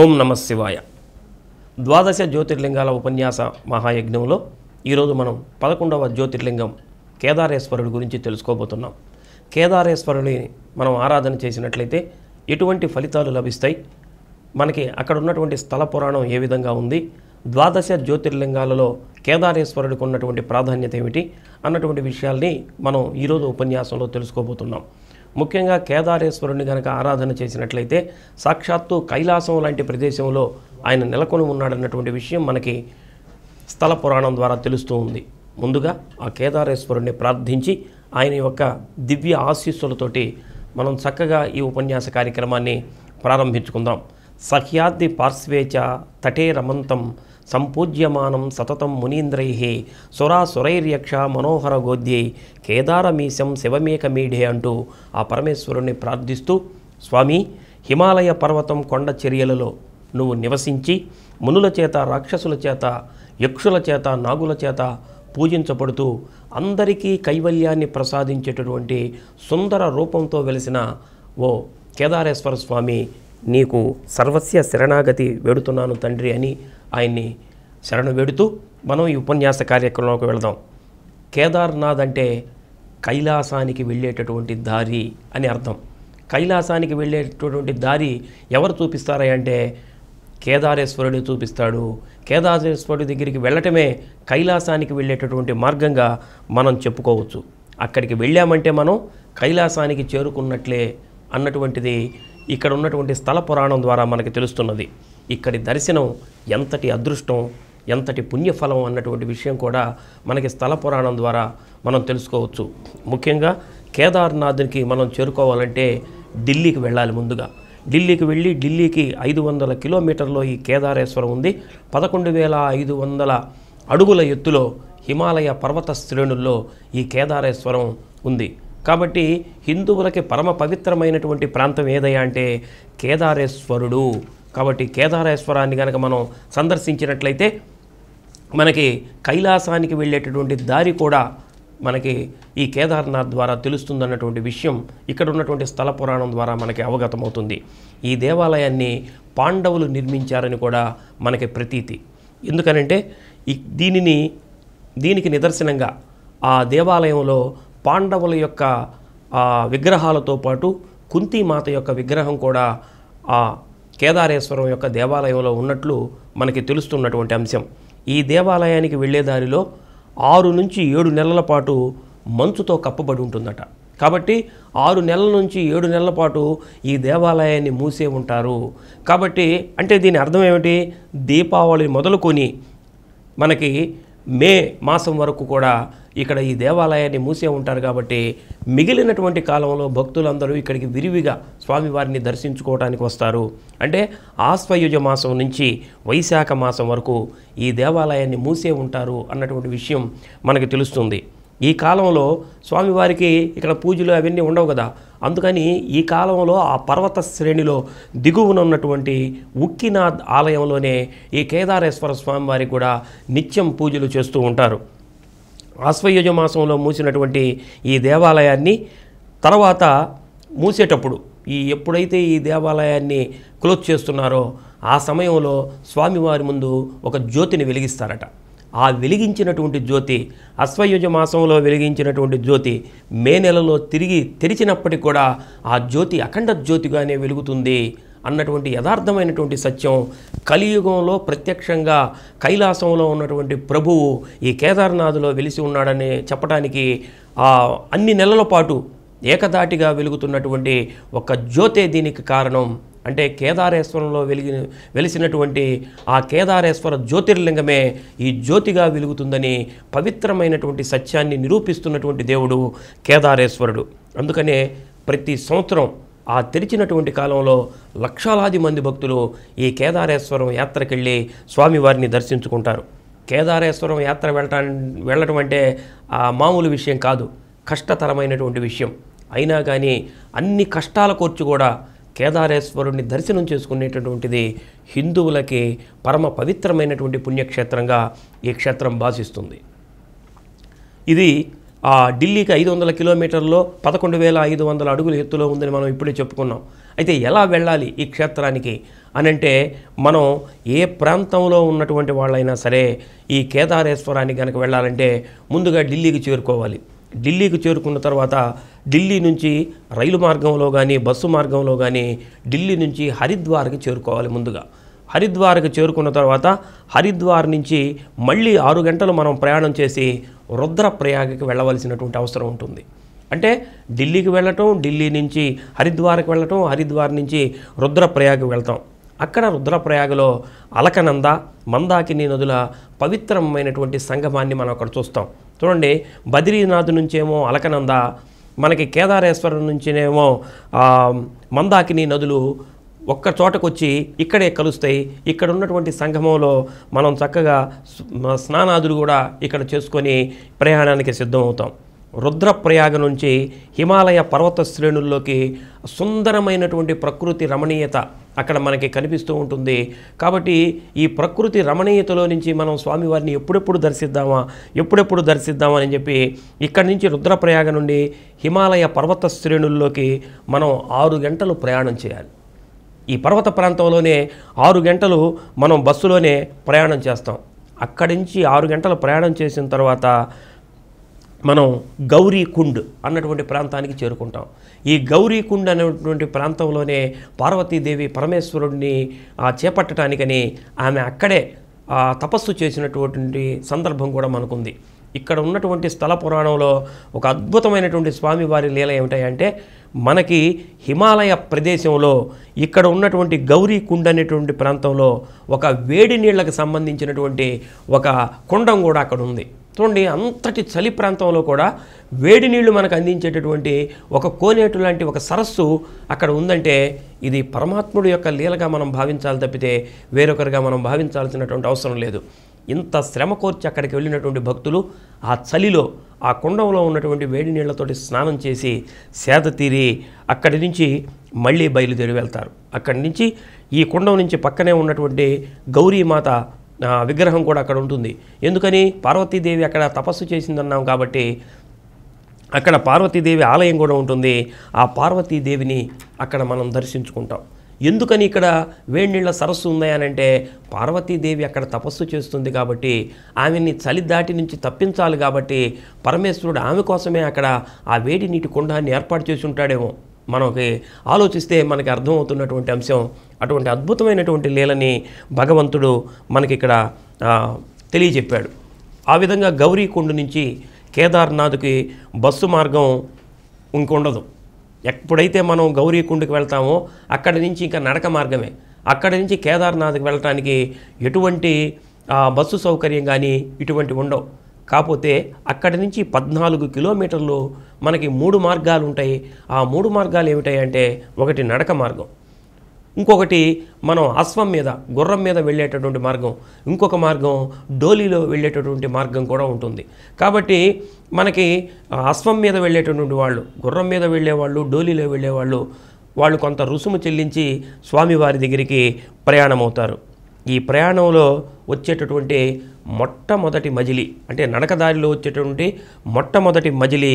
ఓం నమ శివాయ. ద్వాదశ జ్యోతిర్లింగాల ఉపన్యాస మహాయజ్ఞంలో ఈరోజు మనం పదకొండవ జ్యోతిర్లింగం కేదారేశ్వరుడి గురించి తెలుసుకోబోతున్నాం. కేదారేశ్వరుని మనం ఆరాధన చేసినట్లయితే ఎటువంటి ఫలితాలు లభిస్తాయి? మనకి అక్కడ ఉన్నటువంటి స్థల పురాణం ఏ విధంగా ఉంది? ద్వాదశ జ్యోతిర్లింగాలలో కేదారేశ్వరుడికి ఉన్నటువంటి ప్రాధాన్యత ఏమిటి? అన్నటువంటి విషయాల్ని మనం ఈరోజు ఉపన్యాసంలో తెలుసుకోబోతున్నాం. ముఖ్యంగా కేదారేశ్వరుని గనక ఆరాధన చేసినట్లయితే సాక్షాత్తు కైలాసం లాంటి ప్రదేశంలో ఆయన నెలకొని ఉన్నాడన్నటువంటి విషయం మనకి స్థల పురాణం ద్వారా తెలుస్తూ ఉంది. ముందుగా ఆ కేదారేశ్వరుణ్ణి ప్రార్థించి ఆయన యొక్క దివ్య ఆశీస్సులతోటి మనం చక్కగా ఈ ఉపన్యాస కార్యక్రమాన్ని ప్రారంభించుకుందాం. సహ్యాద్ది పార్శ్వేచ తటే రమంతం సంపూజ్యమానం సతతం మునీంద్రై సురాసురైర్యక్ష మనోహర గోద్యై కేదారమీశం శివమేకమీఢే అంటూ ఆ పరమేశ్వరుణ్ణి ప్రార్థిస్తూ స్వామి హిమాలయ పర్వతం కొండ చర్యలలో నువ్వు నివసించి మునుల చేత రాక్షసుల చేత యక్షుల చేత నాగుల చేత పూజించబడుతూ అందరికీ కైవల్యాన్ని ప్రసాదించేటటువంటి సుందర రూపంతో వెలిసిన ఓ కేదారేశ్వర స్వామి నీకు సర్వస్య శరణాగతి వేడుతున్నాను తండ్రి అని ఆయన్ని శరణు వేడుతూ మనం ఈ ఉపన్యాస కార్యక్రమంలోకి వెళదాం. కేదార్నాథ్ అంటే కైలాసానికి వెళ్ళేటటువంటి దారి అని అర్థం. కైలాసానికి వెళ్ళేటటువంటి దారి ఎవరు చూపిస్తారా అంటే కేదారేశ్వరుడు చూపిస్తాడు. కేదారేశ్వరుడి దగ్గరికి వెళ్ళటమే కైలాసానికి వెళ్ళేటటువంటి మార్గంగా మనం చెప్పుకోవచ్చు. అక్కడికి వెళ్ళామంటే మనం కైలాసానికి చేరుకున్నట్లే అన్నటువంటిది ఇక్కడ ఉన్నటువంటి స్థల పురాణం ద్వారా మనకి తెలుస్తున్నది. ఇక్కడి దర్శనం ఎంతటి అదృష్టం ఎంతటి పుణ్యఫలం అన్నటువంటి విషయం కూడా మనకి స్థల పురాణం ద్వారా మనం తెలుసుకోవచ్చు. ముఖ్యంగా కేదార్నాథ్కి మనం చేరుకోవాలంటే ఢిల్లీకి వెళ్ళాలి ముందుగా. ఢిల్లీకి వెళ్ళి ఢిల్లీకి ఐదు వందల కిలోమీటర్లో ఈ కేదారేశ్వరం ఉంది. పదకొండు వేల ఐదు వందల అడుగుల ఎత్తులో హిమాలయ పర్వత శ్రేణుల్లో ఈ కేదారేశ్వరం ఉంది. కాబట్టి హిందువులకి పరమ పవిత్రమైనటువంటి ప్రాంతం ఏదయ్యా అంటే కేదారేశ్వరుడు. కాబట్టి కేదారేశ్వరాన్ని కనుక మనం సందర్శించినట్లయితే మనకి కైలాసానికి వెళ్ళేటటువంటి దారి కూడా మనకి ఈ కేదార్నాథ్ ద్వారా తెలుస్తుందన్నటువంటి విషయం ఇక్కడ ఉన్నటువంటి స్థల పురాణం ద్వారా మనకి అవగతమవుతుంది. ఈ దేవాలయాన్ని పాండవులు నిర్మించారని కూడా మనకి ప్రతీతి. ఎందుకనంటే దీనిని దీనికి నిదర్శనంగా ఆ దేవాలయంలో పాండవుల యొక్క విగ్రహాలతో పాటు కుంతీమాత యొక్క విగ్రహం కూడా ఆ కేదారేశ్వరం యొక్క దేవాలయంలో ఉన్నట్లు మనకి తెలుస్తున్నటువంటి అంశం. ఈ దేవాలయానికి వెళ్ళే దారిలో ఆరు నుంచి ఏడు నెలల పాటు మంచుతో కప్పబడి ఉంటుందట. కాబట్టి ఆరు నెలల నుంచి ఏడు నెలల పాటు ఈ దేవాలయాన్ని మూసే ఉంటారు. కాబట్టి అంటే దీని అర్థం ఏమిటి? దీపావళి మొదలుకొని మనకి మే మాసం వరకు కూడా ఇక్కడ ఈ దేవాలయాన్ని మూసే ఉంటారు కాబట్టి మిగిలినటువంటి కాలంలో భక్తులందరూ ఇక్కడికి విరివిగా స్వామివారిని దర్శించుకోవడానికి వస్తారు. అంటే ఆశ్వయుజ మాసం నుంచి వైశాఖ మాసం వరకు ఈ దేవాలయాన్ని మూసే ఉంటారు అన్నటువంటి విషయం మనకి తెలుస్తుంది. ఈ కాలంలో స్వామివారికి ఇక్కడ పూజలు అవన్నీ ఉండవు కదా. అందుకని ఈ కాలంలో ఆ పర్వత శ్రేణిలో దిగువన ఉన్నటువంటి ఉక్కినాథ్ ఆలయంలోనే ఈ కేదారేశ్వర స్వామివారికి కూడా నిత్యం పూజలు చేస్తూ ఉంటారు. ఆశ్వయుజ మాసంలో మూసినటువంటి ఈ దేవాలయాన్ని తర్వాత మూసేటప్పుడు ఈ ఎప్పుడైతే ఈ దేవాలయాన్ని క్లోజ్ చేస్తున్నారో ఆ సమయంలో స్వామివారి ముందు ఒక జ్యోతిని వెలిగిస్తారట. ఆ వెలిగించినటువంటి జ్యోతి అశ్వయుజ మాసంలో వెలిగించినటువంటి జ్యోతి మే నెలలో తిరిగి తెరిచినప్పటికి కూడా ఆ జ్యోతి అఖండ జ్యోతిగానే వెలుగుతుంది అన్నటువంటి యథార్థమైనటువంటి సత్యం. కలియుగంలో ప్రత్యక్షంగా కైలాసంలో ఉన్నటువంటి ప్రభువు ఈ కేదార్నాథ్లో వెలిసి ఉన్నాడని చెప్పడానికి ఆ అన్ని నెలల పాటు ఏకదాటిగా వెలుగుతున్నటువంటి ఒక జ్యోతే దీనికి కారణం. అంటే కేదారేశ్వరంలో వెలిగి వెలిసినటువంటి ఆ కేదారేశ్వర జ్యోతిర్లింగమే ఈ జ్యోతిగా వెలుగుతుందని పవిత్రమైనటువంటి సత్యాన్ని నిరూపిస్తున్నటువంటి దేవుడు కేదారేశ్వరుడు. అందుకనే ప్రతి సంవత్సరం ఆ తెరిచినటువంటి కాలంలో లక్షలాది మంది భక్తులు ఈ కేదారేశ్వరం యాత్రకెళ్ళి స్వామివారిని దర్శించుకుంటారు. కేదారేశ్వరం యాత్ర వెళ్ళటం వెళ్ళటం అంటే ఆ మామూలు విషయం కాదు కష్టతరమైనటువంటి విషయం. అయినా కానీ అన్ని కష్టాల కూర్చు కూడా కేదారేశ్వరుణ్ణి దర్శనం చేసుకునేటటువంటిది హిందువులకి పరమ పవిత్రమైనటువంటి పుణ్యక్షేత్రంగా ఈ క్షేత్రం భాషిస్తుంది. ఇది ఆ ఢిల్లీకి ఐదు వందల కిలోమీటర్లో పదకొండు వేల ఐదు వందల అడుగుల ఎత్తులో ఉందని మనం ఇప్పుడే చెప్పుకున్నాం. అయితే ఎలా వెళ్ళాలి ఈ క్షేత్రానికి? అని అంటే మనం ఏ ప్రాంతంలో ఉన్నటువంటి వాళ్ళైనా సరే ఈ కేదారేశ్వరానికి కనుక వెళ్ళాలంటే ముందుగా ఢిల్లీకి చేరుకోవాలి. ఢిల్లీకి చేరుకున్న తర్వాత ఢిల్లీ నుంచి రైలు మార్గంలో కానీ బస్సు మార్గంలో కానీ ఢిల్లీ నుంచి హరిద్వార్కి చేరుకోవాలి ముందుగా. హరిద్వార్కి చేరుకున్న తర్వాత హరిద్వార్ నుంచి మళ్ళీ ఆరు గంటలు మనం ప్రయాణం చేసి రుద్రప్రయాగకి వెళ్ళవలసినటువంటి అవసరం ఉంటుంది. అంటే ఢిల్లీకి వెళ్ళటం ఢిల్లీ నుంచి హరిద్వార్కి వెళ్ళటం హరిద్వార్ నుంచి రుద్రప్రయాగకి వెళ్తాం. అక్కడ రుద్రప్రయాగలో అలకనంద మందాకిని నదుల పవిత్రమైనటువంటి సంగమాన్ని మనం అక్కడ చూస్తాం. చూడండి బద్రీనాథ్ నుంచేమో అలకనంద మనకి కేదారేశ్వరం నుంచినేమో మందాకిని నదులు ఒక్క చోటకొచ్చి ఇక్కడే కలుస్తాయి. ఇక్కడ ఉన్నటువంటి సంగమంలో మనం చక్కగా స్నానాదులు కూడా ఇక్కడ చేసుకొని ప్రయాణానికి సిద్ధమవుతాం. రుద్రప్రయాగ నుంచి హిమాలయ పర్వత శ్రేణుల్లోకి సుందరమైనటువంటి ప్రకృతి రమణీయత అక్కడ మనకి కనిపిస్తూ ఉంటుంది. కాబట్టి ఈ ప్రకృతి రమణీయతలో నుంచి మనం స్వామివారిని ఎప్పుడెప్పుడు దర్శిద్దామా ఎప్పుడెప్పుడు దర్శిద్దామా అని చెప్పి ఇక్కడి నుంచి రుద్రప్రయాగ నుండి హిమాలయ పర్వత శ్రేణుల్లోకి మనం ఆరు గంటలు ప్రయాణం చేయాలి. ఈ పర్వత ప్రాంతంలోనే ఆరు గంటలు మనం బస్సులోనే ప్రయాణం చేస్తాం. అక్కడి నుంచి ఆరు గంటలు ప్రయాణం చేసిన తర్వాత మనం గౌరీ కుండ్ అన్నటువంటి ప్రాంతానికి చేరుకుంటాం. ఈ గౌరీ కుండ్ అనేటువంటి ప్రాంతంలోనే పార్వతీదేవి పరమేశ్వరుడిని చేపట్టడానికని ఆమె అక్కడే తపస్సు చేసినటువంటి సందర్భం కూడా మనకుంది. ఇక్కడ ఉన్నటువంటి స్థల పురాణంలో ఒక అద్భుతమైనటువంటి స్వామివారి లీల ఏమిటాయంటే మనకి హిమాలయ ప్రదేశంలో ఇక్కడ ఉన్నటువంటి గౌరీ కుండ అనేటువంటి ప్రాంతంలో ఒక వేడి నీళ్ళకు సంబంధించినటువంటి ఒక కుండం కూడా అక్కడ ఉంది. చూడండి అంతటి చలి ప్రాంతంలో కూడా వేడి నీళ్ళు మనకు అందించేటటువంటి ఒక కోనేటు లాంటి ఒక సరస్సు అక్కడ ఉందంటే ఇది పరమాత్ముడు యొక్క లీలగా మనం భావించాలి తప్పితే వేరొకరిగా మనం భావించాల్సినటువంటి అవసరం లేదు. ఇంత శ్రమ కోర్చి అక్కడికి వెళ్ళినటువంటి భక్తులు ఆ చలిలో ఆ కుండంలో ఉన్నటువంటి వేడి నీళ్ళతోటి స్నానం చేసి సేద తీరి అక్కడి నుంచి మళ్ళీ బయలుదేరి వెళ్తారు. అక్కడి నుంచి ఈ కుండం నుంచి పక్కనే ఉన్నటువంటి గౌరీమాత విగ్రహం కూడా అక్కడ ఉంటుంది. ఎందుకని? పార్వతీదేవి అక్కడ తపస్సు చేసిందన్నాం కాబట్టి అక్కడ పార్వతీదేవి ఆలయం కూడా ఉంటుంది. ఆ పార్వతీదేవిని అక్కడ మనం దర్శించుకుంటాం. ఎందుకని ఇక్కడ వేడి నీళ్ళ సరస్సు ఉన్నాయనంటే పార్వతీదేవి అక్కడ తపస్సు చేస్తుంది కాబట్టి ఆమెని చలి దాటి నుంచి తప్పించాలి కాబట్టి పరమేశ్వరుడు ఆమె కోసమే అక్కడ ఆ వేడి నీటి కుండాన్ని ఏర్పాటు చేసి ఉంటాడేమో. మనకి ఆలోచిస్తే మనకి అర్థమవుతున్నటువంటి అంశం అటువంటి అద్భుతమైనటువంటి లీలని భగవంతుడు మనకి ఇక్కడ తెలియజెప్పాడు. ఆ విధంగా గౌరీకుండ నుంచి కేదార్నాథ్కి బస్సు మార్గం ఇంకొండదు. ఎప్పుడైతే మనం గౌరీకుండకి వెళ్తామో అక్కడి నుంచి ఇంకా నడక మార్గమే. అక్కడి నుంచి కేదార్నాథ్కి వెళ్ళటానికి ఎటువంటి బస్సు సౌకర్యం కానీ ఇటువంటి ఉండవు. కాకపోతే అక్కడి నుంచి పద్నాలుగు కిలోమీటర్లు మనకి మూడు మార్గాలు ఉంటాయి ఆ మూడు మార్గాలు ఏమిటాయి అంటే ఒకటి నడక మార్గం. ఇంకొకటి మనం అశ్వం మీద గుర్రం మీద వెళ్ళేటటువంటి మార్గం ఇంకొక మార్గం డోలీలో వెళ్ళేటటువంటి మార్గం కూడా ఉంటుంది. కాబట్టి మనకి అశ్వం మీద వెళ్ళేటటువంటి వాళ్ళు గుర్రం మీద వెళ్ళేవాళ్ళు డోలీలో వెళ్ళేవాళ్ళు వాళ్ళు కొంత రుసుము చెల్లించి స్వామివారి దగ్గరికి ప్రయాణం అవుతారు ఈ ప్రయాణంలో వచ్చేటటువంటి మొట్టమొదటి మజిలి అంటే నడకదారిలో వచ్చేటటువంటి మొట్టమొదటి మజిలి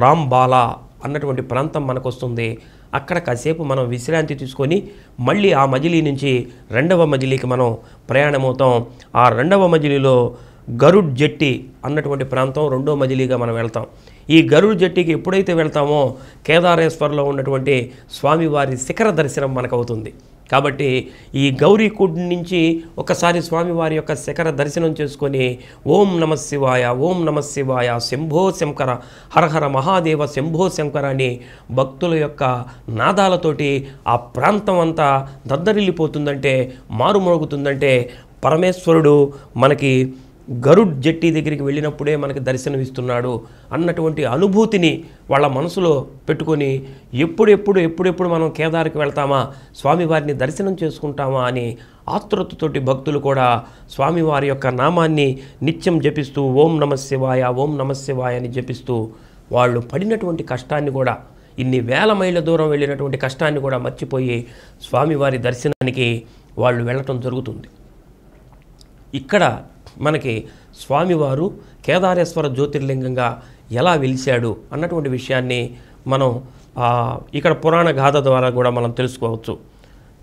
రాంబాలా అన్నటువంటి ప్రాంతం మనకు వస్తుంది అక్కడ కాసేపు మనం విశ్రాంతి తీసుకొని మళ్ళీ ఆ మజిలీ నుంచి రెండవ మజిలీకి మనం ప్రయాణమవుతాం. ఆ రెండవ మజిలీలో గరుడ్ జట్టి అన్నటువంటి ప్రాంతం రెండో మజిలీగా మనం వెళ్తాం. ఈ గరుడ్ జట్టికి ఎప్పుడైతే వెళ్తామో కేదారేశ్వర్లో ఉన్నటువంటి స్వామివారి శిఖర దర్శనం మనకు అవుతుంది. కాబట్టి ఈ గౌరీకుడ్ నుంచి ఒకసారి స్వామివారి యొక్క శిఖర దర్శనం చేసుకొని ఓం నమ శివాయ ఓం నమ శివాయ శంభో శంకర హరహర మహాదేవ శంభో శంకర అని భక్తుల యొక్క నాదాలతోటి ఆ ప్రాంతం అంతా దద్దరిల్లిపోతుందంటే మారుమోగుతుందంటే పరమేశ్వరుడు మనకి గరుడ్ జట్టి దగ్గరికి వెళ్ళినప్పుడే మనకి దర్శనమిస్తున్నాడు అన్నటువంటి అనుభూతిని వాళ్ళ మనసులో పెట్టుకొని ఎప్పుడెప్పుడు ఎప్పుడెప్పుడు మనం కేదార్కి వెళ్తామా స్వామివారిని దర్శనం చేసుకుంటామా అని ఆతృతతోటి భక్తులు కూడా స్వామివారి యొక్క నామాన్ని నిత్యం జపిస్తూ ఓం నమశివాయ ఓం నమశివాయ అని జపిస్తూ వాళ్ళు పడినటువంటి కష్టాన్ని కూడా ఇన్ని వేల మైళ్ళ దూరం వెళ్ళినటువంటి కష్టాన్ని కూడా మర్చిపోయి స్వామివారి దర్శనానికి వాళ్ళు వెళ్ళటం జరుగుతుంది. ఇక్కడ మనకి స్వామివారు కేదారేశ్వర జ్యోతిర్లింగంగా ఎలా వెలిశాడు అన్నటువంటి విషయాన్ని మనం ఇక్కడ పురాణ గాథ ద్వారా కూడా మనం తెలుసుకోవచ్చు.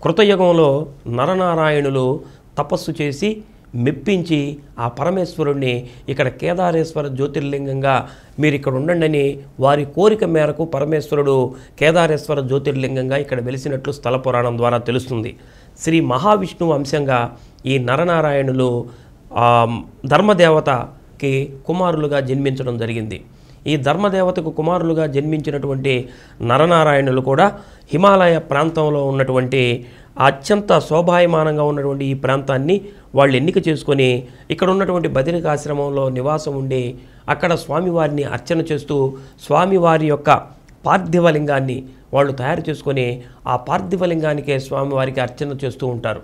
కృతయుగంలో నరనారాయణులు తపస్సు చేసి మెప్పించి ఆ పరమేశ్వరుణ్ణి ఇక్కడ కేదారేశ్వర జ్యోతిర్లింగంగా మీరు ఇక్కడ ఉండండి వారి కోరిక మేరకు పరమేశ్వరుడు కేదారేశ్వర జ్యోతిర్లింగంగా ఇక్కడ వెలిసినట్లు స్థల పురాణం ద్వారా తెలుస్తుంది. శ్రీ మహావిష్ణువు అంశంగా ఈ నరనారాయణులు ధర్మదేవతకి కుమారులుగా జన్మించడం జరిగింది. ఈ ధర్మదేవతకు కుమారులుగా జన్మించినటువంటి నరనారాయణులు కూడా హిమాలయ ప్రాంతంలో ఉన్నటువంటి అత్యంత శోభాయమానంగా ఉన్నటువంటి ఈ ప్రాంతాన్ని వాళ్ళు ఎన్నిక చేసుకొని ఇక్కడ ఉన్నటువంటి బదిరికాశ్రమంలో నివాసం ఉండి అక్కడ స్వామివారిని అర్చన చేస్తూ స్వామివారి యొక్క పార్థివలింగాన్ని వాళ్ళు తయారు చేసుకొని ఆ పార్థివలింగానికే స్వామివారికి అర్చన చేస్తూ ఉంటారు.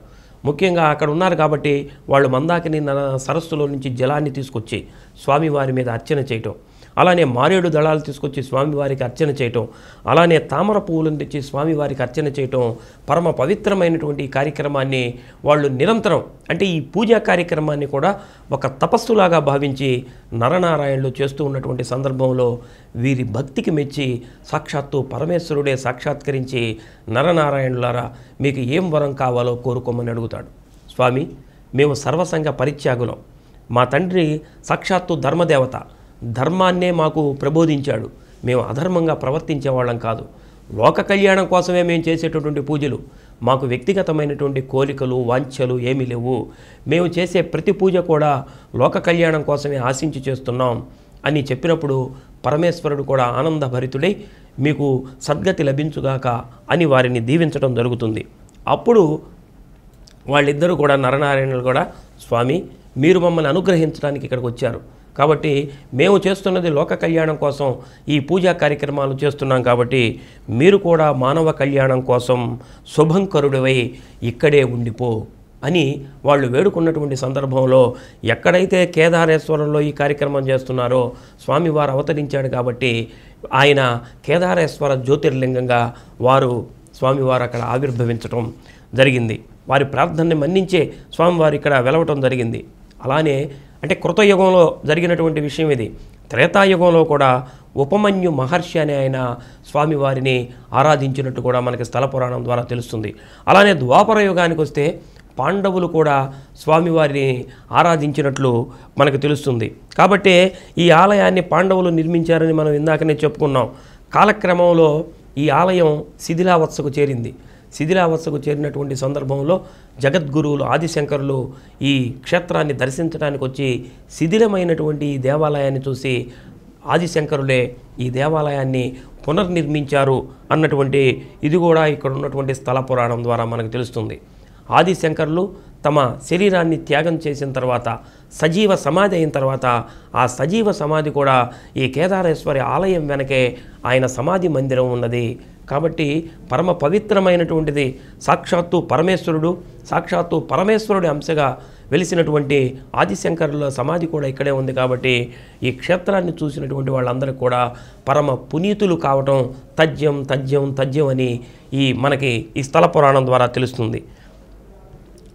ముఖ్యంగా అక్కడ ఉన్నారు కాబట్టి వాళ్ళు మందాకిని సరస్సులో నుంచి జలాన్ని తీసుకొచ్చి స్వామివారి మీద అర్చన చేయటం. అలానే మారేడు దళాలు తీసుకొచ్చి స్వామివారికి అర్చన చేయటం అలానే తామర పువ్వులను తెచ్చి స్వామివారికి అర్చన చేయటం పరమ పవిత్రమైనటువంటి ఈ కార్యక్రమాన్ని వాళ్ళు నిరంతరం అంటే ఈ పూజా కార్యక్రమాన్ని కూడా ఒక తపస్సులాగా భావించి నరనారాయణులు చేస్తూ ఉన్నటువంటి సందర్భంలో వీరి భక్తికి మెచ్చి సాక్షాత్తు పరమేశ్వరుడే సాక్షాత్కరించి నరనారాయణులారా మీకు ఏం వరం కావాలో కోరుకోమని అడుగుతాడు. స్వామి మేము సర్వసంగ పరిత్యాగులం. మా తండ్రి సాక్షాత్తు ధర్మదేవత. ధర్మాన్నే మాకు ప్రబోధించాడు. మేము అధర్మంగా ప్రవర్తించే వాళ్ళం కాదు. లోక కళ్యాణం కోసమే మేము చేసేటటువంటి పూజలు. మాకు వ్యక్తిగతమైనటువంటి కోరికలు వాంఛలు ఏమీ లేవు. మేము చేసే ప్రతి పూజ కూడా లోక కళ్యాణం కోసమే ఆశించి చేస్తున్నాం అని చెప్పినప్పుడు పరమేశ్వరుడు కూడా ఆనందభరితుడై మీకు సద్గతి లభించుగాక అని వారిని దీవించడం జరుగుతుంది. అప్పుడు వాళ్ళిద్దరూ కూడా నరనారాయణులు కూడా స్వామి మీరు మమ్మల్ని అనుగ్రహించడానికి ఇక్కడికి వచ్చారు. కాబట్టి మేము చేస్తున్నది లోక కళ్యాణం కోసం ఈ పూజా కార్యక్రమాలు చేస్తున్నాం కాబట్టి మీరు కూడా మానవ కళ్యాణం కోసం శుభంకరుడివై ఇక్కడే ఉండిపో అని వాళ్ళు వేడుకున్నటువంటి సందర్భంలో ఎక్కడైతే కేదారేశ్వరంలో ఈ కార్యక్రమం చేస్తున్నారో స్వామివారు అవతరించాడు కాబట్టి ఆయన కేదారేశ్వర జ్యోతిర్లింగంగా వారు స్వామివారు అక్కడ ఆవిర్భవించటం జరిగింది. వారి ప్రార్థనని మన్నించే స్వామివారు ఇక్కడ వెలవటం జరిగింది. అలానే అంటే కృతయుగంలో జరిగినటువంటి విషయం ఇది. త్రేతాయుగంలో కూడా ఉపమన్యు మహర్షి అనే ఆయన స్వామివారిని ఆరాధించినట్టు కూడా మనకి స్థల పురాణం ద్వారా తెలుస్తుంది. అలానే ద్వాపర యుగానికి వస్తే పాండవులు కూడా స్వామివారిని ఆరాధించినట్లు మనకు తెలుస్తుంది. కాబట్టి ఈ ఆలయాన్ని పాండవులు నిర్మించారని మనం ఇందాకనే చెప్పుకున్నాం. కాలక్రమంలో ఈ ఆలయం శిథిలావత్సకు చేరింది. శిథిలావస్థకు చేరినటువంటి సందర్భంలో జగద్గురువులు ఆదిశంకరులు ఈ క్షేత్రాన్ని దర్శించడానికి వచ్చి శిథిలమైనటువంటి ఈ దేవాలయాన్ని చూసి ఆదిశంకరులే ఈ దేవాలయాన్ని పునర్నిర్మించారు అన్నటువంటి ఇది కూడా ఇక్కడ ఉన్నటువంటి స్థల పురాణం ద్వారా మనకు తెలుస్తుంది. ఆదిశంకరులు తమ శరీరాన్ని త్యాగం చేసిన తర్వాత సజీవ సమాధి అయిన తర్వాత ఆ సజీవ సమాధి కూడా ఈ కేదారేశ్వరి ఆలయం వెనకే ఆయన సమాధి మందిరం ఉన్నది. కాబట్టి పరమ పవిత్రమైనటువంటిది సాక్షాత్తు పరమేశ్వరుడు సాక్షాత్తు పరమేశ్వరుడి అంశగా వెలిసినటువంటి ఆదిశంకరుల సమాధి కూడా ఇక్కడే ఉంది కాబట్టి ఈ క్షేత్రాన్ని చూసినటువంటి వాళ్ళందరూ కూడా పరమ పునీతులు కావటం తజ్యం తజ్యం తజ్యం అని ఈ మనకి ఈ స్థల పురాణం ద్వారా తెలుస్తుంది.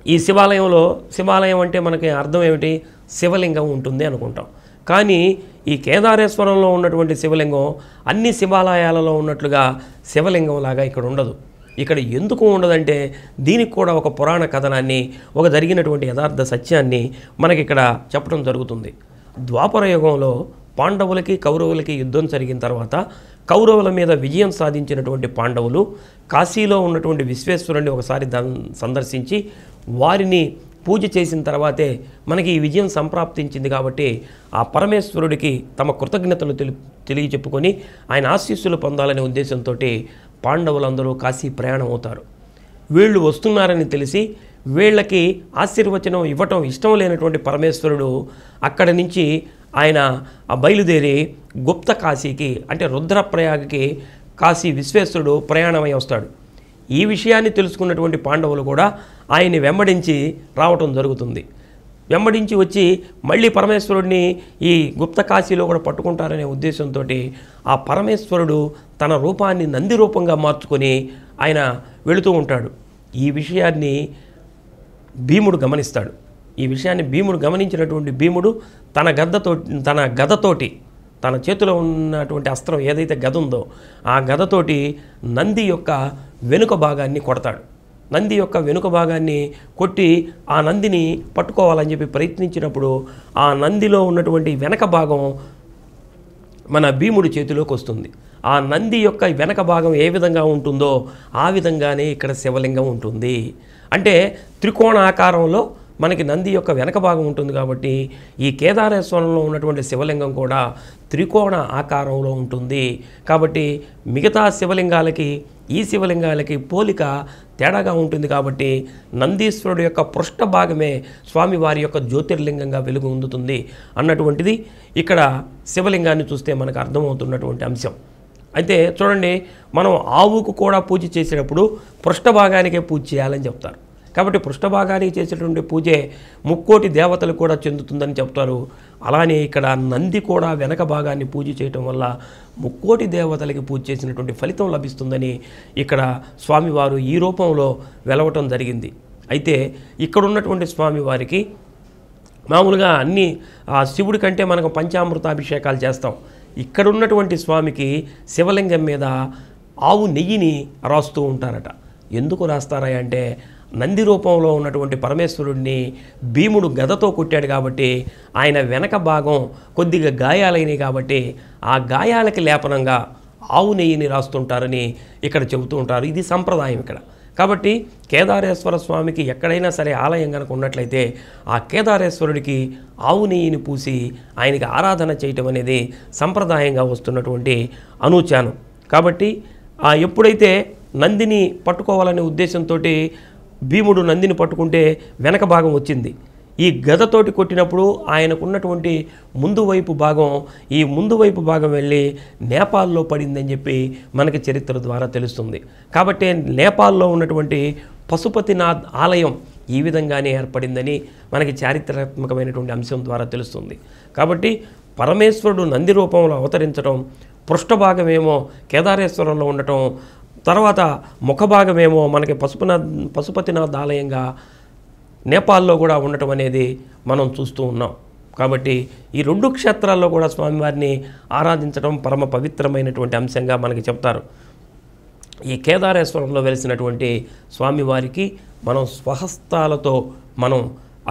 ఈ శివాలయంలో శివాలయం అంటే మనకి అర్థం ఏమిటి? శివలింగం ఉంటుంది అనుకుంటాం. కానీ ఈ కేదారేశ్వరంలో ఉన్నటువంటి శివలింగం అన్ని శివాలయాలలో ఉన్నట్లుగా శివలింగం లాగా ఇక్కడ ఉండదు. ఇక్కడ ఎందుకు ఉండదంటే దీనికి కూడా ఒక పురాణ కథనాన్ని ఒక జరిగినటువంటి యథార్థ సత్యాన్ని మనకి ఇక్కడ చెప్పడం జరుగుతుంది. ద్వాపర యుగంలో పాండవులకి కౌరవులకి యుద్ధం జరిగిన తర్వాత కౌరవుల మీద విజయం సాధించినటువంటి పాండవులు కాశీలో ఉన్నటువంటి విశ్వేశ్వరుని ఒకసారి దన్ సందర్శించి వారిని పూజ చేసిన తర్వాతే మనకి ఈ విజయం సంప్రాప్తించింది కాబట్టి ఆ పరమేశ్వరుడికి తమ కృతజ్ఞతలు తెలి తెలియచెప్పుకొని ఆయన ఆశీస్సులు పొందాలనే ఉద్దేశంతో పాండవులందరూ కాశీ ప్రయాణం అవుతారు. వీళ్ళు వస్తున్నారని తెలిసి వీళ్ళకి ఆశీర్వచనం ఇవ్వటం ఇష్టం లేనటువంటి పరమేశ్వరుడు అక్కడి నుంచి ఆయన ఆ బయలుదేరి గుప్త కాశీకి అంటే రుద్రప్రయాగకి కాశీ విశ్వేశ్వరుడు ప్రయాణమై వస్తాడు. ఈ విషయాన్ని తెలుసుకున్నటువంటి పాండవులు కూడా ఆయన్ని వెంబడించి రావటం జరుగుతుంది. వెంబడించి వచ్చి మళ్ళీ పరమేశ్వరుడిని ఈ గుప్త కాశీలో కూడా పట్టుకుంటారనే ఉద్దేశంతో ఆ పరమేశ్వరుడు తన రూపాన్ని నంది రూపంగా మార్చుకొని ఆయన వెళుతూ ఉంటాడు. ఈ విషయాన్ని భీముడు గమనిస్తాడు. ఈ విషయాన్ని భీముడు గమనించినటువంటి భీముడు తన గద్దతో తన గదతోటి తన చేతిలో ఉన్నటువంటి అస్త్రం ఏదైతే గద ఉందో ఆ గదతోటి నంది యొక్క వెనుక భాగాన్ని కొడతాడు. నంది యొక్క వెనుక భాగాన్ని కొట్టి ఆ నందిని పట్టుకోవాలని చెప్పి ప్రయత్నించినప్పుడు ఆ నందిలో ఉన్నటువంటి వెనక భాగం మన భీముడి చేతిలోకి వస్తుంది. ఆ నంది యొక్క వెనక భాగం ఏ విధంగా ఉంటుందో ఆ విధంగానే ఇక్కడ శివలింగం ఉంటుంది. అంటే త్రికోణ ఆకారంలో మనకి నంది యొక్క వెనక భాగం ఉంటుంది కాబట్టి ఈ కేదారేశ్వరంలో ఉన్నటువంటి శివలింగం కూడా త్రికోణ ఆకారంలో ఉంటుంది. కాబట్టి మిగతా శివలింగాలకి ఈ శివలింగాలకి పోలిక తేడాగా ఉంటుంది కాబట్టి నందీశ్వరుడు యొక్క పృష్ఠ భాగమే స్వామివారి యొక్క జ్యోతిర్లింగంగా వెలుగు ఉందుతుంది అన్నటువంటిది ఇక్కడ శివలింగాన్ని చూస్తే మనకు అర్థమవుతున్నటువంటి అంశం. అయితే చూడండి మనం ఆవుకు కూడా పూజ చేసేటప్పుడు పృష్ఠ భాగానికే పూజ చేయాలని చెప్తారు. కాబట్టి పృష్ఠభాగానికి చేసేటువంటి పూజే ముక్కోటి దేవతలు కూడా చెందుతుందని చెప్తారు. అలానే ఇక్కడ నంది కూడా వెనక భాగాన్ని పూజ చేయటం వల్ల ముక్కోటి దేవతలకి పూజ చేసినటువంటి ఫలితం లభిస్తుందని ఇక్కడ స్వామివారు ఈ రూపంలో వెలవటం జరిగింది. అయితే ఇక్కడ ఉన్నటువంటి స్వామివారికి మామూలుగా అన్ని ఆ శివుడి కంటే మనకు పంచామృతాభిషేకాలు చేస్తాం. ఇక్కడ ఉన్నటువంటి స్వామికి శివలింగం మీద ఆవు నెయ్యిని రాస్తూ ఉంటారట. ఎందుకు రాస్తారా అంటే నంది రూపంలో ఉన్నటువంటి పరమేశ్వరుడిని భీముడు గదతో కొట్టాడు కాబట్టి ఆయన వెనక భాగం కొద్దిగా గాయాలైనవి కాబట్టి ఆ గాయాలకి లేపనంగా ఆవు నెయ్యిని రాస్తుంటారని ఇక్కడ చెబుతూ ఉంటారు. ఇది సంప్రదాయం ఇక్కడ. కాబట్టి కేదారేశ్వర స్వామికి ఎక్కడైనా సరే ఆలయం కనుక ఉన్నట్లయితే ఆ కేదారేశ్వరుడికి ఆవు నెయ్యిని పూసి ఆయనకి ఆరాధన చేయటం అనేది సంప్రదాయంగా వస్తున్నటువంటి అనూచానం. కాబట్టి ఎప్పుడైతే నందిని పట్టుకోవాలనే ఉద్దేశంతో భీముడు నందిని పట్టుకుంటే వెనక భాగం వచ్చింది. ఈ గదతోటి కొట్టినప్పుడు ఆయనకున్నటువంటి ముందు వైపు భాగం ఈ ముందు వైపు భాగం వెళ్ళి నేపాల్లో పడిందని చెప్పి మనకి చరిత్ర ద్వారా తెలుస్తుంది. కాబట్టి నేపాల్లో ఉన్నటువంటి పశుపతినాథ్ ఆలయం ఈ విధంగానే ఏర్పడిందని మనకి చారిత్రాత్మకమైనటువంటి అంశం ద్వారా తెలుస్తుంది. కాబట్టి పరమేశ్వరుడు నంది రూపంలో అవతరించడం పృష్ఠభాగమేమో కేదారేశ్వరంలో ఉండటం తర్వాత ముఖభాగమేమో మనకి పశుపనాథ్ పశుపతినాథ్ ఆలయంగా నేపాల్లో కూడా ఉండటం అనేది మనం చూస్తూ ఉన్నాం. కాబట్టి ఈ రెండు క్షేత్రాల్లో కూడా స్వామివారిని ఆరాధించడం పరమ పవిత్రమైనటువంటి అంశంగా మనకి చెప్తారు. ఈ కేదారేశ్వరంలో వెలిసినటువంటి స్వామివారికి మనం స్వహస్తాలతో మనం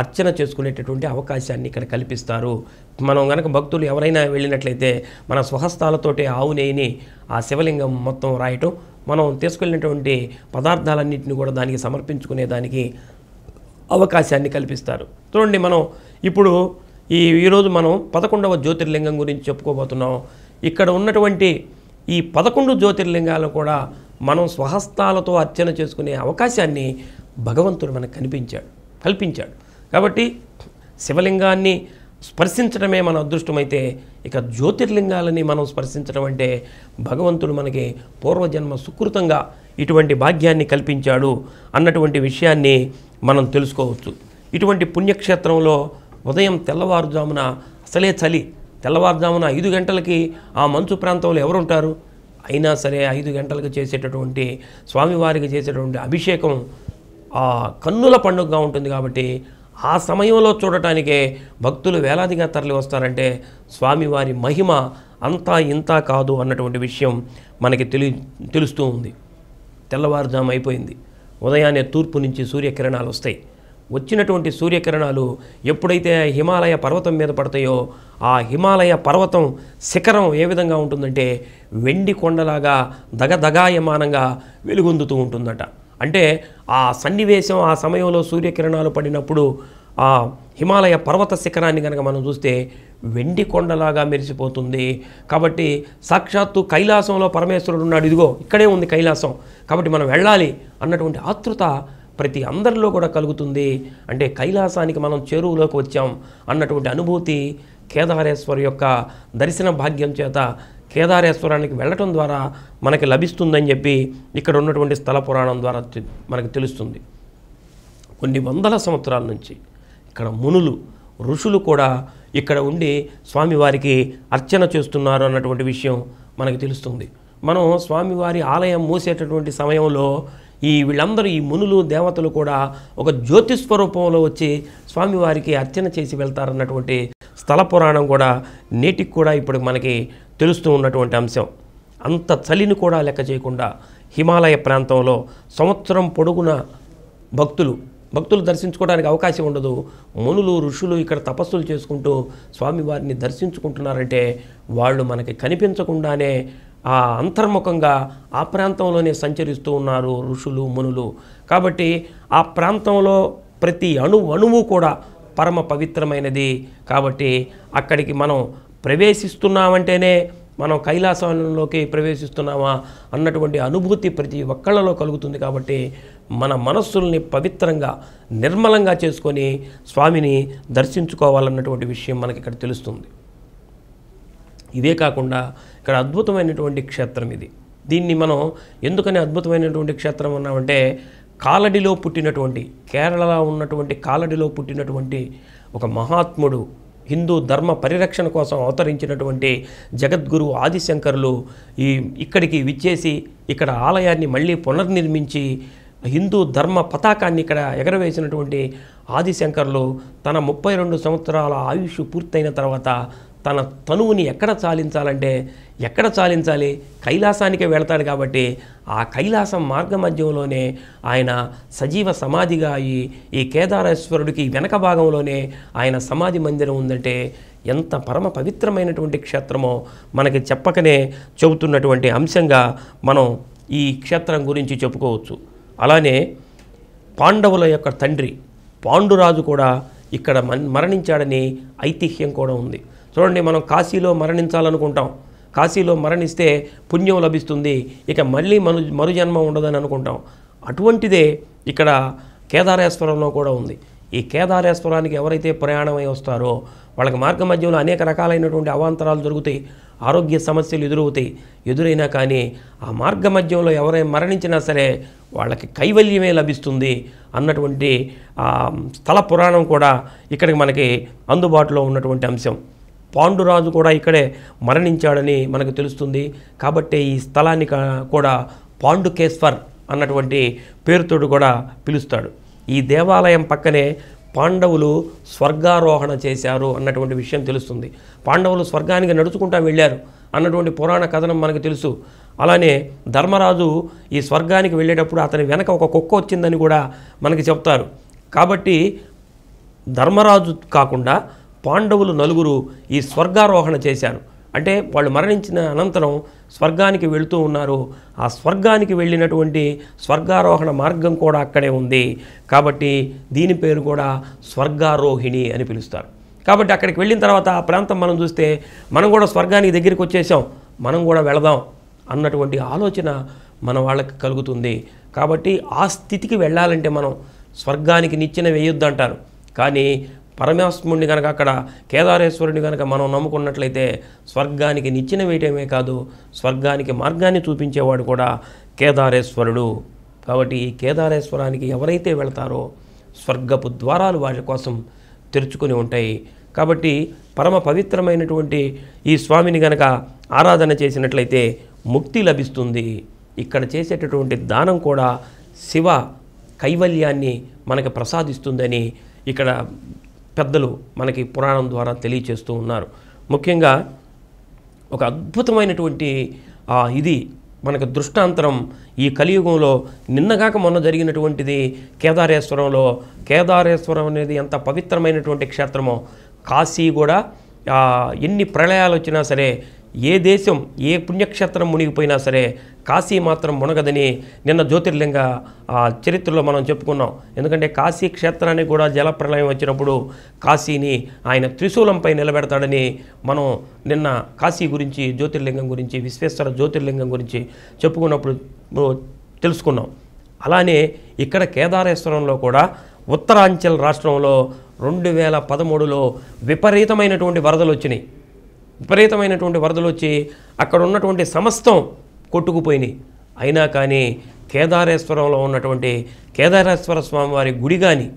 అర్చన చేసుకునేటటువంటి అవకాశాన్ని ఇక్కడ కల్పిస్తారు. మనం గనక భక్తులు ఎవరైనా వెళ్ళినట్లయితే మన స్వహస్తాలతోటి ఆవు నెయ్యిని ఆ శివలింగం మొత్తం రాయటం మనం తీసుకెళ్ళినటువంటి పదార్థాలన్నింటినీ కూడా దానికి సమర్పించుకునే దానికి అవకాశాన్ని కల్పిస్తారు. చూడండి మనం ఇప్పుడు ఈ ఈరోజు మనం పదకొండవ జ్యోతిర్లింగం గురించి చెప్పుకోబోతున్నాం. ఇక్కడ ఉన్నటువంటి ఈ పదకొండు జ్యోతిర్లింగాలను కూడా మనం స్వహస్తాలతో అర్చన చేసుకునే అవకాశాన్ని భగవంతుడు మనకు కనిపించాడు కల్పించాడు. కాబట్టి శివలింగాన్ని స్పర్శించడమే మన అదృష్టమైతే ఇక జ్యోతిర్లింగాలని మనం స్పర్శించడం అంటే భగవంతుడు మనకి పూర్వజన్మ సుకృతంగా ఇటువంటి భాగ్యాన్ని కల్పించాడు అన్నటువంటి విషయాన్ని మనం తెలుసుకోవచ్చు. ఇటువంటి పుణ్యక్షేత్రంలో ఉదయం తెల్లవారుజామున అసలే చలి తెల్లవారుజామున ఐదు గంటలకి ఆ మంచు ప్రాంతంలో ఎవరుంటారు? అయినా సరే ఐదు గంటలకు చేసేటటువంటి స్వామివారికి చేసేటటువంటి అభిషేకం ఆ కన్నుల పండుగగా ఉంటుంది కాబట్టి ఆ సమయంలో చూడటానికే భక్తులు వేలాదిగా తరలి వస్తారంటే స్వామివారి మహిమ అంతా ఇంతా కాదు అన్నటువంటి విషయం మనకి తెలి తెలుస్తూ ఉంది. తెల్లవారుజాము అయిపోయింది. ఉదయాన్నే తూర్పు నుంచి సూర్యకిరణాలు వస్తాయి. వచ్చినటువంటి సూర్యకిరణాలు ఎప్పుడైతే హిమాలయ పర్వతం మీద పడతాయో ఆ హిమాలయ పర్వతం శిఖరం ఏ విధంగా ఉంటుందంటే వెండి కొండలాగా దగదగాయమానంగా వెలుగొందుతూ ఉంటుందట. అంటే ఆ సన్నివేశం ఆ సమయంలో సూర్యకిరణాలు పడినప్పుడు ఆ హిమాలయ పర్వత శిఖరాన్ని కనుక మనం చూస్తే వెండి కొండలాగా మెరిసిపోతుంది. కాబట్టి సాక్షాత్తు కైలాసంలో పరమేశ్వరుడు ఉన్నాడు. ఇదిగో ఇక్కడే ఉంది కైలాసం. కాబట్టి మనం వెళ్ళాలి అన్నటువంటి ఆతృత ప్రతి అందరిలో కూడా కలుగుతుంది. అంటే కైలాసానికి మనం చేరువులోకి వచ్చాం అన్నటువంటి అనుభూతి కేదారేశ్వర్ యొక్క దర్శన భాగ్యం చేత కేదారేశ్వరానికి వెళ్ళటం ద్వారా మనకి లభిస్తుందని చెప్పి ఇక్కడ ఉన్నటువంటి స్థల పురాణం ద్వారా మనకి మనకు తెలుస్తుంది. కొన్ని వందల సంవత్సరాల నుంచి ఇక్కడ మునులు ఋషులు కూడా ఇక్కడ ఉండి స్వామివారికి అర్చన చేస్తున్నారు అన్నటువంటి విషయం మనకు తెలుస్తుంది. మనం స్వామివారి ఆలయం మూసేటటువంటి సమయంలో ఈ వీళ్ళందరూ ఈ మునులు దేవతలు కూడా ఒక జ్యోతి స్వరూపంలో వచ్చి స్వామివారికి అర్చన చేసి వెళ్తారన్నటువంటి స్థల పురాణం కూడా నేటికి కూడా ఇప్పుడు మనకి తెలుస్తూ ఉన్నటువంటి అంశం. అంత చలిని కూడా లెక్క చేయకుండా హిమాలయ ప్రాంతంలో సంవత్సరం పొడుగున భక్తులు భక్తులు దర్శించుకోవడానికి అవకాశం ఉండదు. మునులు ఋషులు ఇక్కడ తపస్సులు చేసుకుంటూ స్వామివారిని దర్శించుకుంటున్నారంటే వాళ్ళు మనకి కనిపించకుండానే ఆ అంతర్ముఖంగా ఆ ప్రాంతంలోనే సంచరిస్తూ ఉన్నారు ఋషులు మునులు. కాబట్టి ఆ ప్రాంతంలో ప్రతి అణు అణువు కూడా పరమ పవిత్రమైనది. కాబట్టి అక్కడికి మనం ప్రవేశిస్తున్నామంటేనే మనం కైలాసంలోకి ప్రవేశిస్తున్నామా అన్నటువంటి అనుభూతి ప్రతి ఒక్కళ్ళలో కలుగుతుంది కాబట్టి మన మనస్సుల్ని పవిత్రంగా నిర్మలంగా చేసుకొని స్వామిని దర్శించుకోవాలన్నటువంటి విషయం మనకి ఇక్కడ తెలుస్తుంది. ఇదే కాకుండా ఇక్కడ అద్భుతమైనటువంటి క్షేత్రం ఇది. దీన్ని మనం ఎందుకని అద్భుతమైనటువంటి క్షేత్రం అన్నామంటే కాలడిలో పుట్టినటువంటి కేరళలో ఉన్నటువంటి కాలడిలో పుట్టినటువంటి ఒక మహాత్ముడు హిందూ ధర్మ పరిరక్షణ కోసం అవతరించినటువంటి జగద్గురు ఆదిశంకరులు ఈ ఇక్కడికి విచ్చేసి ఇక్కడ ఆలయాన్ని మళ్ళీ పునర్నిర్మించి హిందూ ధర్మ పతాకాన్ని ఇక్కడ ఎగరవేసినటువంటి ఆదిశంకర్లు తన ముప్పై రెండు సంవత్సరాల ఆయుష్ పూర్తయిన తర్వాత తన తనువుని ఎక్కడ చాలించాలంటే ఎక్కడ చాలించాలి? కైలాసానికే వెళతాడు కాబట్టి ఆ కైలాసం మార్గ మధ్యంలోనే ఆయన సజీవ సమాధిగా అయి ఈ కేదారేశ్వరుడికి వెనక భాగంలోనే ఆయన సమాధి మందిరం ఉందంటే ఎంత పరమ పవిత్రమైనటువంటి క్షేత్రమో మనకి చెప్పకనే చెబుతున్నటువంటి అంశంగా మనం ఈ క్షేత్రం గురించి చెప్పుకోవచ్చు. అలానే పాండవుల యొక్క తండ్రి పాండురాజు కూడా ఇక్కడ మరణించాడని ఐతిహ్యం కూడా ఉంది. చూడండి మనం కాశీలో మరణించాలనుకుంటాం. కాశీలో మరణిస్తే పుణ్యం లభిస్తుంది. ఇక మళ్ళీ మను మరుజన్మ ఉండదని అనుకుంటాం. అటువంటిదే ఇక్కడ కేదారేశ్వరంలో కూడా ఉంది. ఈ కేదారేశ్వరానికి ఎవరైతే ప్రయాణమై వస్తారో వాళ్ళకి మార్గ మధ్యంలో అనేక రకాలైనటువంటి అవాంతరాలు జరుగుతాయి. ఆరోగ్య సమస్యలు ఎదురవుతాయి. ఎదురైనా కానీ ఆ మార్గ మధ్యంలో ఎవరైనా మరణించినా సరే వాళ్ళకి కైవల్యమే లభిస్తుంది అన్నటువంటి స్థల పురాణం కూడా ఇక్కడికి మనకి అందుబాటులో ఉన్నటువంటి అంశం. పాండురాజు కూడా ఇక్కడే మరణించాడని మనకు తెలుస్తుంది. కాబట్టి ఈ స్థలాన్ని కూడా పాండుకేశ్వర్ అన్నటువంటి పేరుతోడు కూడా పిలుస్తాడు. ఈ దేవాలయం పక్కనే పాండవులు స్వర్గారోహణ చేశారు అన్నటువంటి విషయం తెలుస్తుంది. పాండవులు స్వర్గానికి నడుచుకుంటా వెళ్ళారు అన్నటువంటి పురాణ కథనం మనకు తెలుసు. అలానే ధర్మరాజు ఈ స్వర్గానికి వెళ్ళేటప్పుడు అతని వెనక ఒక కుక్క వచ్చిందని కూడా మనకి చెప్తారు. కాబట్టి ధర్మరాజు కాకుండా పాండవులు నలుగురు ఈ స్వర్గారోహణ చేశారు. అంటే వాళ్ళు మరణించిన అనంతరం స్వర్గానికి వెళుతూ ఉన్నారు. ఆ స్వర్గానికి వెళ్ళినటువంటి స్వర్గారోహణ మార్గం కూడా అక్కడే ఉంది. కాబట్టి దీని పేరు కూడా స్వర్గారోహిణి అని పిలుస్తారు. కాబట్టి అక్కడికి వెళ్ళిన తర్వాత ఆ ప్రాంతం మనం చూస్తే మనం కూడా స్వర్గానికి దగ్గరికి వచ్చేసాం మనం కూడా వెళదాం అన్నటువంటి ఆలోచన మన వాళ్ళకి కలుగుతుంది. కాబట్టి ఆ స్థితికి వెళ్ళాలంటే మనం స్వర్గానికి నిచ్చెన వేయొద్దు అంటారు కానీ పరమాత్ముడిని కనుక అక్కడ కేదారేశ్వరుని కనుక మనం నమ్ముకున్నట్లయితే స్వర్గానికి నిచ్చిన వేయటమే కాదు స్వర్గానికి మార్గాన్ని చూపించేవాడు కూడా కేదారేశ్వరుడు. కాబట్టి ఈ కేదారేశ్వరానికి ఎవరైతే వెళతారో స్వర్గపు ద్వారాలు వారి కోసం తెరుచుకొని ఉంటాయి. కాబట్టి పరమ పవిత్రమైనటువంటి ఈ స్వామిని గనక ఆరాధన చేసినట్లయితే ముక్తి లభిస్తుంది. ఇక్కడ చేసేటటువంటి దానం కూడా శివ కైవల్యాన్ని మనకు ప్రసాదిస్తుందని ఇక్కడ పెద్దలు మనకి పురాణం ద్వారా తెలియచేస్తూ ఉన్నారు. ముఖ్యంగా ఒక అద్భుతమైనటువంటి ఇది మనకు దృష్టాంతరం ఈ కలియుగంలో నిన్నగాక మొన్న జరిగినటువంటిది కేదారేశ్వరంలో. కేదారేశ్వరం అనేది ఎంత పవిత్రమైనటువంటి క్షేత్రమో. కాశీ కూడా ఎన్ని ప్రళయాలు వచ్చినా సరే ఏ దేశం ఏ పుణ్యక్షేత్రం మునిగిపోయినా సరే కాశీ మాత్రం మునగదని నిన్న జ్యోతిర్లింగ ఆ, చరిత్రలో మనం చెప్పుకున్నాం. ఎందుకంటే కాశీ క్షేత్రానికి కూడా జల ప్రళయం వచ్చినప్పుడు కాశీని ఆయన త్రిశూలంపై నిలబెడతాడని మనం నిన్న కాశీ గురించి జ్యోతిర్లింగం గురించి విశ్వేశ్వర జ్యోతిర్లింగం గురించి చెప్పుకున్నప్పుడు తెలుసుకున్నాం. అలానే ఇక్కడ కేదారేశ్వరంలో కూడా ఉత్తరాంచల్ రాష్ట్రంలో రెండు వేల పదమూడులో విపరీతమైనటువంటి వరదలు వచ్చినాయి. విపరీతమైనటువంటి వరదలు వచ్చి అక్కడ ఉన్నటువంటి సమస్తం కొట్టుకుపోయినాయి. అయినా కానీ కేదారేశ్వరంలో ఉన్నటువంటి కేదారేశ్వర స్వామివారి గుడి కానీ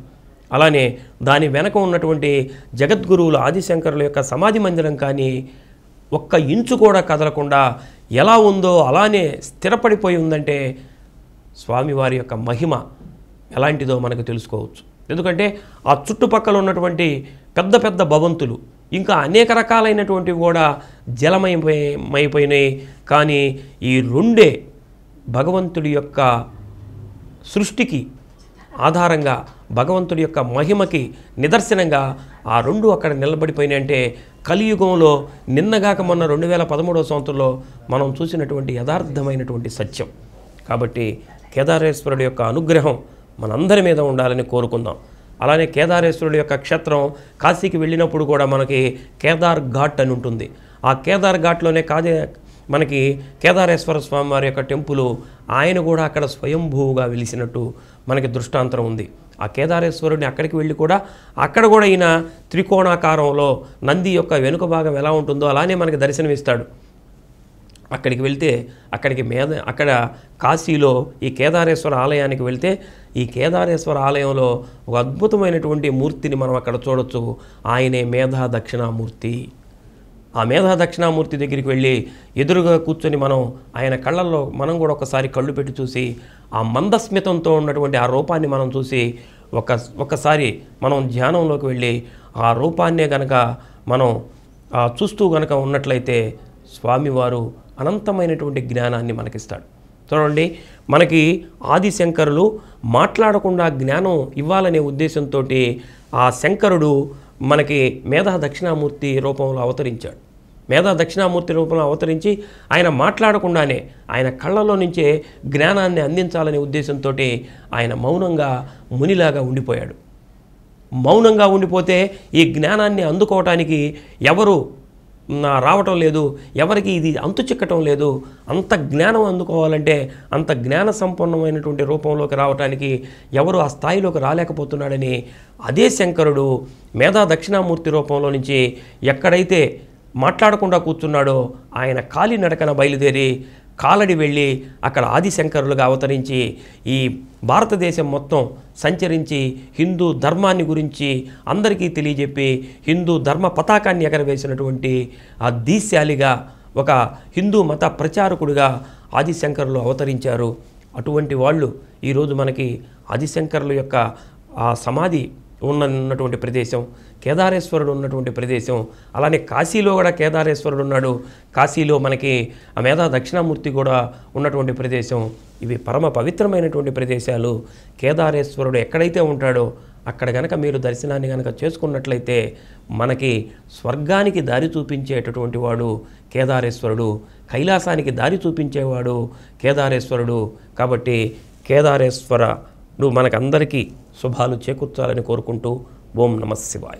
అలానే దాని వెనక ఉన్నటువంటి జగద్గురువుల ఆదిశంకరుల యొక్క సమాధి మందిరం కానీ ఒక్క ఇంచు కూడా కదలకుండా ఎలా ఉందో అలానే స్థిరపడిపోయి ఉందంటే స్వామివారి యొక్క మహిమ ఎలాంటిదో మనకు తెలుసుకోవచ్చు. ఎందుకంటే ఆ చుట్టుపక్కల ఉన్నటువంటి పెద్ద పెద్ద భవంతులు ఇంకా అనేక రకాలైనటువంటివి కూడా జలమయమైపోయినాయి. కానీ ఈ రెండే భగవంతుడి యొక్క సృష్టికి ఆధారంగా భగవంతుడి యొక్క మహిమకి నిదర్శనంగా ఆ రెండు అక్కడ నిలబడిపోయినాయి. అంటే కలియుగంలో నిన్నగాక మొన్న రెండు వేల పదమూడవ సంవత్సరంలో మనం చూసినటువంటి యథార్థమైనటువంటి సత్యం. కాబట్టి కేదారేశ్వరుడి యొక్క అనుగ్రహం మనందరి మీద ఉండాలని కోరుకుందాం. అలానే కేదారేశ్వరుడు యొక్క క్షేత్రం కాశీకి వెళ్ళినప్పుడు కూడా మనకి కేదార్ ఘాట్ అని ఉంటుంది. ఆ కేదార్ ఘాట్లోనే కాదే మనకి కేదారేశ్వర స్వామి వారి యొక్క టెంపుల్ ఆయన కూడా అక్కడ స్వయంభూగా వెలిసినట్టు మనకి దృష్టాంతరం ఉంది. ఆ కేదారేశ్వరుడిని అక్కడికి వెళ్ళి కూడా అక్కడ కూడా ఈయన త్రికోణాకారంలో నంది యొక్క వెనుక భాగం ఎలా ఉంటుందో అలానే మనకి దర్శనమిస్తాడు. అక్కడికి వెళ్తే అక్కడికి మేధ అక్కడ కాశీలో ఈ కేదారేశ్వర ఆలయానికి వెళ్తే ఈ కేదారేశ్వర ఆలయంలో ఒక అద్భుతమైనటువంటి మూర్తిని మనం అక్కడ చూడొచ్చు. ఆయనే మేధా దక్షిణామూర్తి ఆ మేధా దక్షిణామూర్తి దగ్గరికి వెళ్ళి ఎదురుగా కూర్చొని మనం ఆయన కళ్ళల్లో మనం కూడా ఒకసారి కళ్ళు పెట్టి చూసి ఆ మందస్మితంతో ఉన్నటువంటి ఆ రూపాన్ని మనం చూసి ఒక ఒకసారి మనం ధ్యానంలోకి వెళ్ళి ఆ రూపాన్నే గనక మనం చూస్తూ గనక ఉన్నట్లయితే స్వామివారు అనంతమైనటువంటి జ్ఞానాన్ని మనకిస్తాడు. చూడండి మనకి ఆదిశంకరులు మాట్లాడకుండా జ్ఞానం ఇవ్వాలనే ఉద్దేశంతో ఆ శంకరుడు మనకి మేధా దక్షిణామూర్తి రూపంలో అవతరించాడు. మేధా దక్షిణామూర్తి రూపంలో అవతరించి ఆయన మాట్లాడకుండానే ఆయన కళ్ళలో నుంచే జ్ఞానాన్ని అందించాలనే ఉద్దేశంతో ఆయన మౌనంగా మునిలాగా ఉండిపోయాడు. మౌనంగా ఉండిపోతే ఈ జ్ఞానాన్ని అందుకోవటానికి ఎవరు రావటం లేదు ఎవరికి ఇది అంతు చిక్కటం లేదు అంత జ్ఞానం అందుకోవాలంటే అంత జ్ఞాన సంపన్నమైనటువంటి రూపంలోకి రావటానికి ఎవరు ఆ స్థాయిలోకి రాలేకపోతున్నాడని అదే శంకరుడు మేధా దక్షిణామూర్తి రూపంలో నుంచి ఎక్కడైతే మాట్లాడకుండా కూర్చున్నాడో ఆయన కాలి నడకన బయలుదేరి కాలడి వెళ్ళి అక్కడ ఆదిశంకరులుగా అవతరించి ఈ భారతదేశం మొత్తం సంచరించి హిందూ ధర్మాన్ని గురించి అందరికీ తెలియజెప్పి హిందూ ధర్మ పతాకాన్ని ఎగరవేసినటువంటి ఆ దీశాలిగా ఒక హిందూ మత ప్రచారకుడిగా ఆదిశంకరులు అవతరించారు. అటువంటి వాళ్ళు ఈరోజు మనకి ఆదిశంకరుల యొక్క ఆ సమాధి ఉన్నటువంటి ప్రదేశం కేదారేశ్వరుడు ఉన్నటువంటి ప్రదేశం అలానే కాశీలో కూడా కేదారేశ్వరుడు ఉన్నాడు. కాశీలో మనకి ఆ మేధా దక్షిణామూర్తి కూడా ఉన్నటువంటి ప్రదేశం. ఇవి పరమ పవిత్రమైనటువంటి ప్రదేశాలు. కేదారేశ్వరుడు ఎక్కడైతే ఉంటాడో అక్కడ గనక మీరు దర్శనాన్ని గనక చేసుకున్నట్లయితే మనకి స్వర్గానికి దారి చూపించేటటువంటి వాడు కేదారేశ్వరుడు. కైలాసానికి దారి చూపించేవాడు కేదారేశ్వరుడు. కాబట్టి కేదారేశ్వరుడు మనకందరికీ శుభాలు చేకూర్చాలని కోరుకుంటూ ఓం నమ శివాయ.